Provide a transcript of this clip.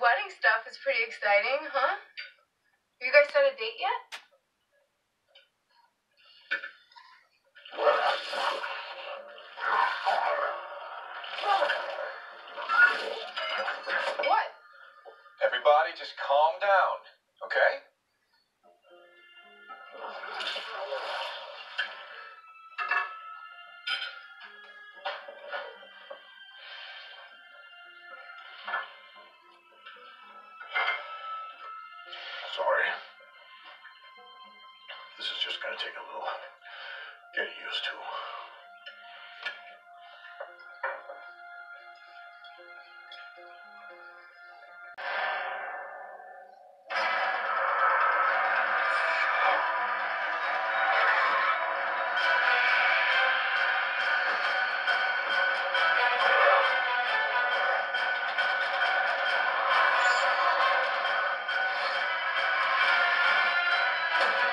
wedding stuff is pretty exciting, huh? You guys set a date yet? What? Everybody just calm down, okay? Sorry. This is just gonna take a little getting used to.